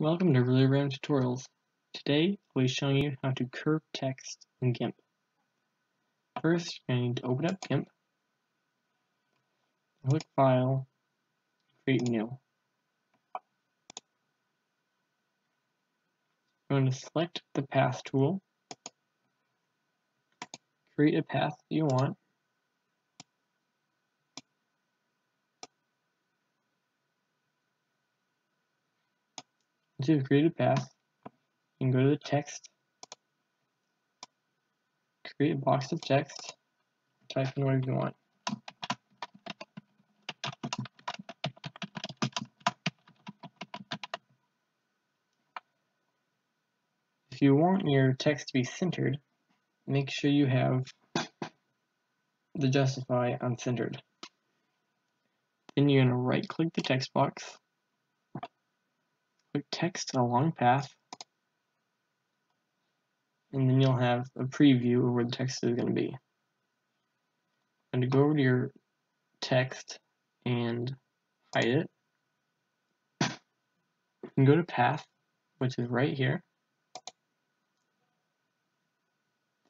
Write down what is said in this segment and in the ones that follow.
Welcome to Really Random Tutorials. Today I'll be showing you how to curve text in GIMP. First, you're going to need to open up GIMP, click File, Create New. You're going to select the path tool, create a path that you want, Once you've created a path, can go to the text, create a box of text, type in whatever you want. If you want your text to be centered, make sure you have the justify on centered. Then you're going to right click the text box click text along path, and then you'll have a preview of where the text is going to be. And to go over to your text and hide it, you can go to path, which is right here.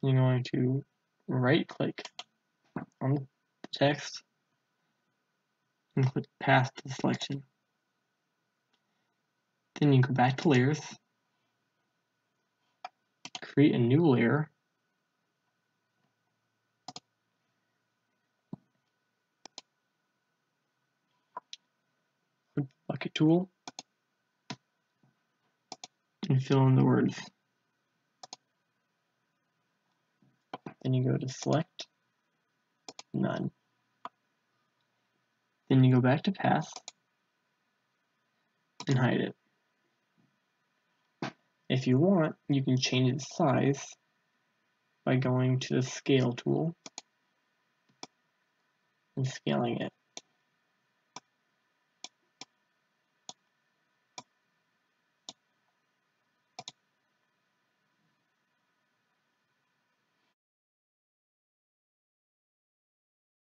You're going to right click on the text and click path to selection. Then you go back to layers, create a new layer, bucket tool, and fill in the words. Then you go to select, none. Then you go back to path and hide it. If you want, you can change its size by going to the scale tool and scaling it.